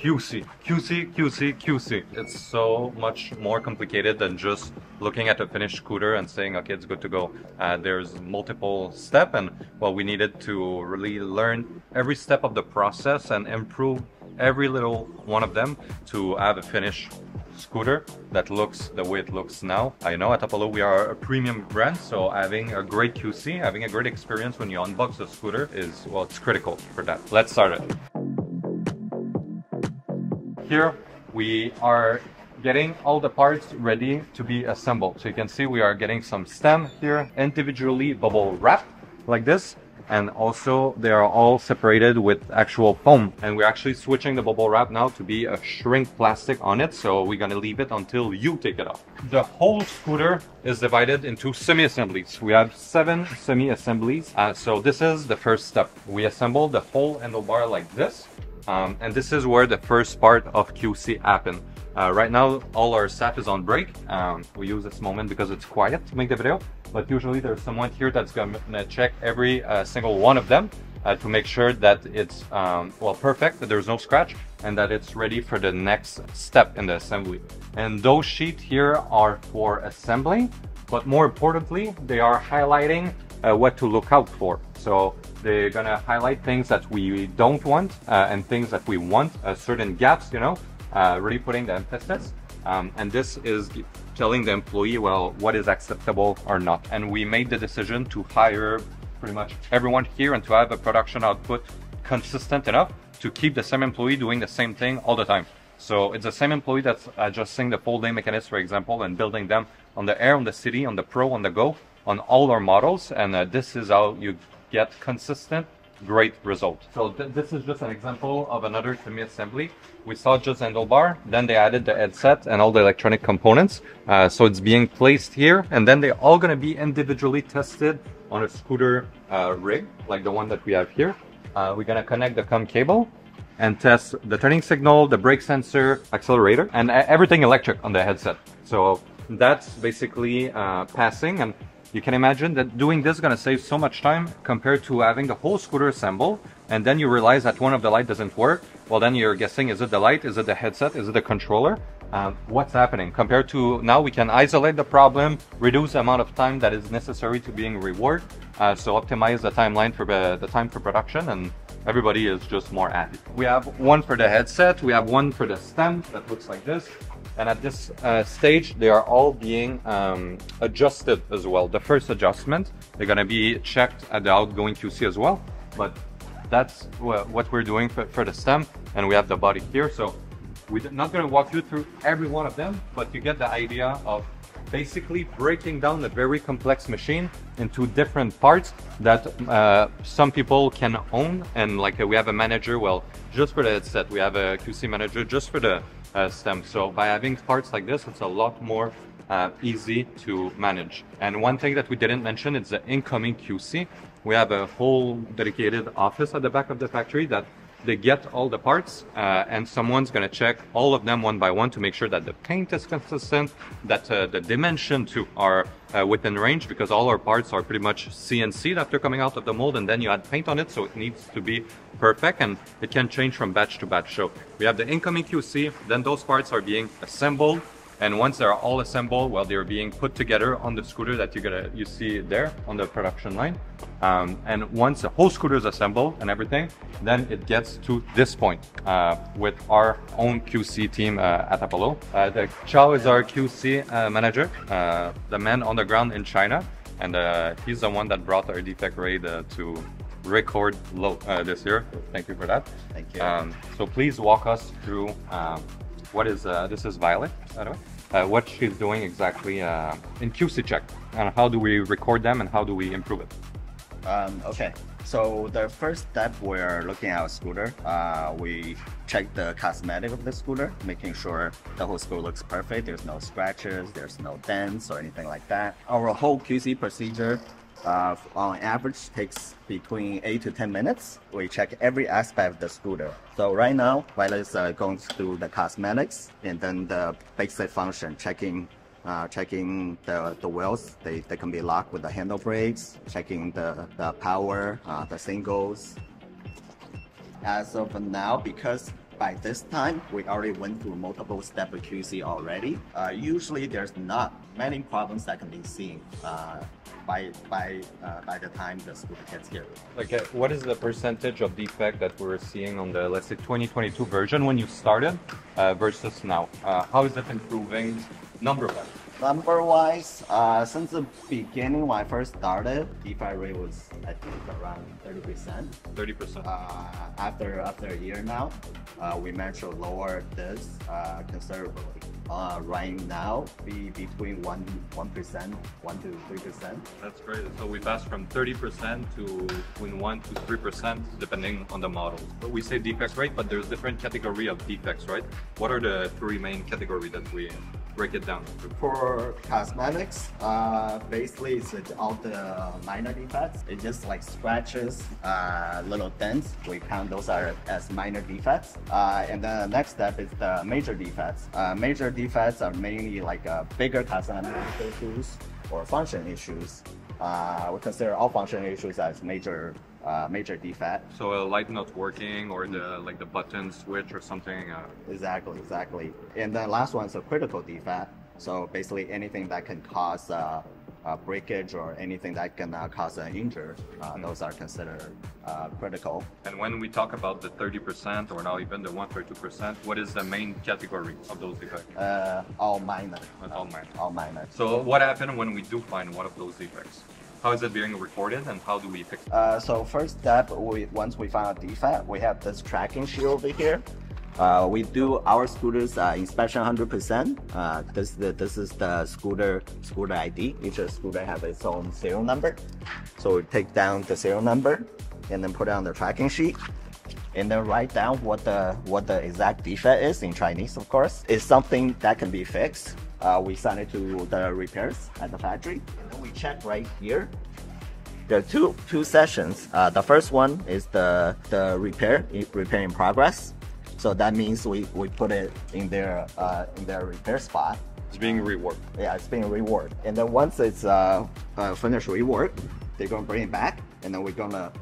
QC, QC, QC, QC. It's so much more complicated than just looking at a finished scooter and saying, okay, it's good to go. Uh, there's multiple steps, and well, we needed to really learn every step of the process and improve every little one of them to have a finished scooter that looks the way it looks now. I know at Apollo we are a premium brand, so having a great QC, having a great experience when you unbox the scooter is, well, it's critical for that. Let's start it. Here we are getting all the parts ready to be assembled. So you can see we are getting some stem here, individually bubble wrap like this. And also they are all separated with actual foam. And we're actually switching the bubble wrap now to be a shrink plastic on it. So we're gonna leave it until you take it off. The whole scooter is divided into semi-assemblies. We have seven semi-assemblies. Uh, so this is the first step. We assemble the whole handlebar like this. Um, and this is where the first part of QC happen. Uh, right now, all our staff is on break. Um, we use this moment because it's quiet to make the video, but usually there's someone here that's gonna check every uh, single one of them uh, to make sure that it's, um, well, perfect, that there's no scratch, and that it's ready for the next step in the assembly. And those sheets here are for assembling, but more importantly, they are highlighting uh, what to look out for. So they're gonna highlight things that we don't want uh, and things that we want, uh, certain gaps, you know, uh, really putting the emphasis. Um, and this is telling the employee, well, what is acceptable or not. And we made the decision to hire pretty much everyone here and to have a production output consistent enough to keep the same employee doing the same thing all the time. So it's the same employee that's adjusting the folding mechanism, for example, and building them on the air, on the city, on the pro, on the go, on all our models. And uh, this is how you get consistent, great result. So th this is just an example of another semi-assembly. We saw just handlebar, then they added the headset and all the electronic components. Uh, so it's being placed here, and then they're all gonna be individually tested on a scooter uh, rig, like the one that we have here. Uh, we're gonna connect the COM cable and test the turning signal, the brake sensor, accelerator, and everything electric on the headset. So that's basically uh, passing and you can imagine that doing this is going to save so much time compared to having the whole scooter assembled and then you realize that one of the light doesn't work. Well, then you're guessing, is it the light? Is it the headset? Is it the controller? Um, what's happening compared to now we can isolate the problem, reduce the amount of time that is necessary to being reward. Uh, so optimize the timeline for the, time for production and everybody is just more happy. We have one for the headset, we have one for the stem that looks like this. And at this uh, stage, they are all being um, adjusted as well. The first adjustment, they're gonna be checked at the outgoing QC as well. But that's what we're doing for, for the stem. And we have the body here. So we're not gonna walk you through every one of them, but you get the idea of basically breaking down a very complex machine into different parts that uh, some people can own and like uh, we have a manager well just for the headset we have a QC manager just for the uh, stem. So by having parts like this it's a lot more uh, easy to manage. And one thing that we didn't mention is the incoming QC we have a whole dedicated office at the back of the factory that they get all the parts uh, and someone's going to check all of them one by one to make sure that the paint is consistent, that uh, the dimension too are uh, within range because all our parts are pretty much CNC'd after coming out of the mold and then you add paint on it so it needs to be perfect and it can change from batch to batch. So we have the incoming QC, then those parts are being assembled and once they're all assembled, well, they're being put together on the scooter that you're gonna you see there on the production line. Um, and once the whole scooter is assembled and everything, then it gets to this point uh, with our own QC team uh, at Apollo. Uh, the Chow is our QC uh, manager, uh, the man on the ground in China, and uh, he's the one that brought our defect rate to record low this year. Thank you for that. Thank you. Um, so please walk us through um, what is this is Violet, by the way uh, what she's doing exactly uh, in QC check and how do we record them and how do we improve it? Um, okay, so the first step we're looking at a scooter. Uh, we check the cosmetic of the scooter, making sure the whole scooter looks perfect. There's no scratches, there's no dents or anything like that. Our whole QC procedure uh, on average takes between 8 to 10 minutes. We check every aspect of the scooter. So right now, Violet is uh, going through the cosmetics and then the basic function, checking uh, checking the, the wheels, they, they can be locked with the handle brakes, checking the, the power, uh, the singles. As of now, because by this time, we already went through multiple step of QC already. Uh, usually, there's not many problems that can be seen uh, by by uh, by the time the scooter gets here. Like, uh, what is the percentage of defect that we're seeing on the let's say 2022 version when you started uh, versus now? Uh, how is that improving number-wise? Number wise, uh, since the beginning when I first started, defect rate was I think around 30%. 30%. Uh, after after a year now, uh, we managed to lower this uh, considerably. Uh, right now, be between one one percent, one to three percent. That's great. So we passed from 30% to between 1 to 3% depending on the model. But we say defect rate, but there's different category of defects, right? What are the three main categories that we break it down? For cosmetics, uh, basically it's all the minor defects. It's just like scratches, uh, little dents. We count those are as minor defects. Uh, and the next step is the major defects. Uh, major defects are mainly like uh, bigger cosmetic issues or function issues. Uh, we consider all function issues as major uh, major defect. So a light not working or the like the button switch or something. Uh, Exactly, exactly. And the last one is a critical defect. So basically anything that can cause uh, a breakage or anything that can uh, cause an injury, uh, those are considered uh, critical. and when we talk about the 30% or now even the 1 or 2%, what is the main category of those defects? Uh, all minor. All minor. All minor. So what happened when we do find one of those defects? How is it being recorded and how do we fix it? Uh, so first step, we once we find a defect, we have this tracking sheet over here. Uh, we do our scooters uh, inspection 100%. Uh, this the, this is the scooter scooter ID. Each scooter has its own serial number. So we take down the serial number and then put it on the tracking sheet. And then write down what the what the exact defect is in Chinese, of course. It's something that can be fixed. Uh, we send it to the repairs at the factory. And then we check right here there are two two sessions. Uh, the first one is the the repair repair in progress. So that means we, we put it in their uh, in their repair spot. It's being reworked. Yeah, it's being reworked. And then once it's uh, uh, finished rework, they're gonna bring it back, and then we're gonna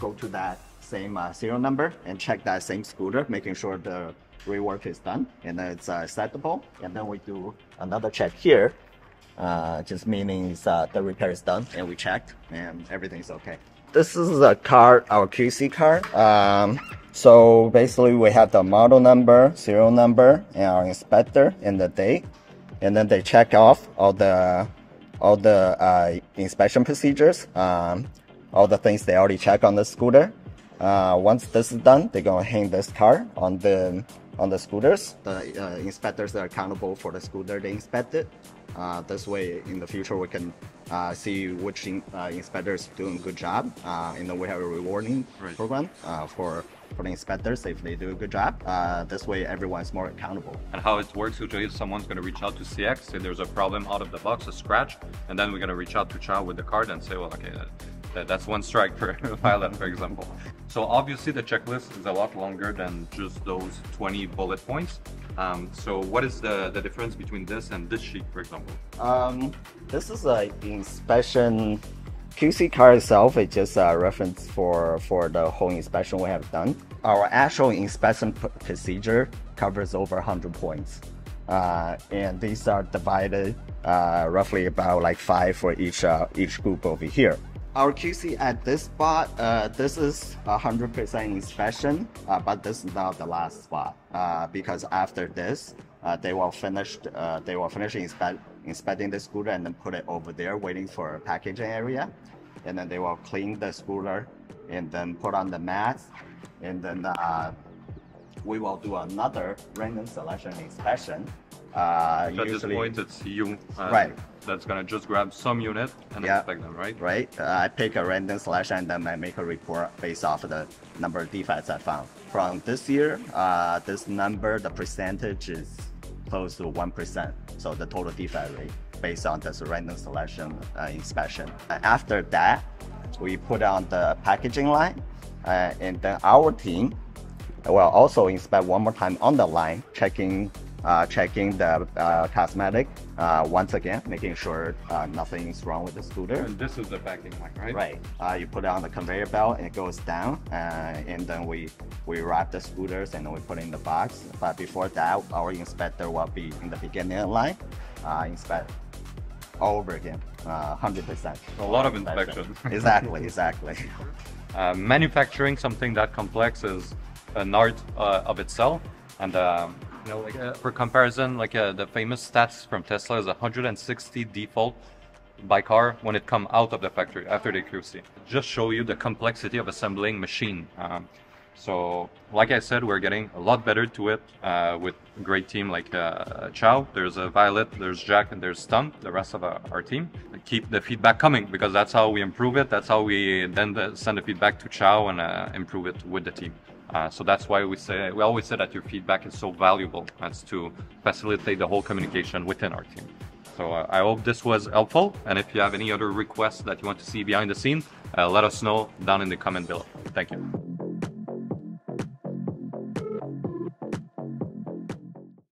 go to that same uh, serial number and check that same scooter, making sure the rework is done and then it's uh, acceptable. And then we do another check here, uh, just meaning uh, the repair is done and we checked and everything's okay. This is a card, our QC card. Um, so basically we have the model number, serial number, and our inspector and the date. And then they check off all the all the uh, inspection procedures, um, all the things they already check on the scooter. Uh, once this is done, they're gonna hang this card on the on the scooters. The uh, inspectors are accountable for the scooter they inspected. Uh, this way, in the future, we can uh, see which in, uh, inspectors doing a good job, uh, and then we have a rewarding Right. program uh, for for the inspectors if they do a good job. Uh, this way, everyone's more accountable. And how it works usually is someone's going to reach out to CX, say there's a problem out of the box, a scratch, and then we're going to reach out to Chow with the card and say, well, okay, that, that, that's one strike per pilot, for example. So obviously the checklist is a lot longer than just those 20 bullet points. Um, so what is the, the difference between this and this sheet, for example? Um, this is a inspection QC card itself. It's just a reference for for the whole inspection we have done. Our actual inspection procedure covers over 100 points, uh, and these are divided uh, roughly about like five for each uh, each group over here. Our QC at this spot, uh, this is 100% inspection, uh, but this is not the last spot uh, because after this, uh, they will finish uh, they will finish inspect, inspecting the scooter and then put it over there waiting for a packaging area, and then they will clean the scooter and then put on the mats, and then uh, we will do another random selection inspection. Uh, At this usually, point, it's you Right. that's going to just grab some unit and Yeah. inspect them, right? right? Uh, I pick a random selection and then I make a report based off of the number of defects I found. From this year, uh, this number, the percentage is close to 1%. So the total defect rate based on this random selection uh, inspection. After that, we put on the packaging line uh, and then our team will also inspect one more time on the line, checking uh, checking the uh, cosmetic uh, once again, making sure uh, nothing's wrong with the scooter. And this is the backing line, right? Right. Uh, you put it on the conveyor belt and it goes down, uh, and then we we wrap the scooters and then we put it in the box. But before that, our inspector will be in the beginning line, uh, inspect all over again, uh, hundred percent. A lot of inspections. exactly. Exactly. Uh, manufacturing something that complex is an art uh, of itself, and um, you know, like uh, for comparison, like uh, the famous stats from Tesla is 160 default by car when it come out of the factory after the QC. Just show you the complexity of assembling machine. Um, so, like I said, we're getting a lot better to it uh, with a great team like uh, Chow. There's a Violet, there's Jack, and there's Stump, the rest of our, our team. Keep the feedback coming because that's how we improve it. That's how we then uh, send the feedback to Chow and uh, improve it with the team. Uh, so that's why we say we always say that your feedback is so valuable. That's to facilitate the whole communication within our team. So uh, I hope this was helpful. And if you have any other requests that you want to see behind the scenes, uh, let us know down in the comment below. Thank you.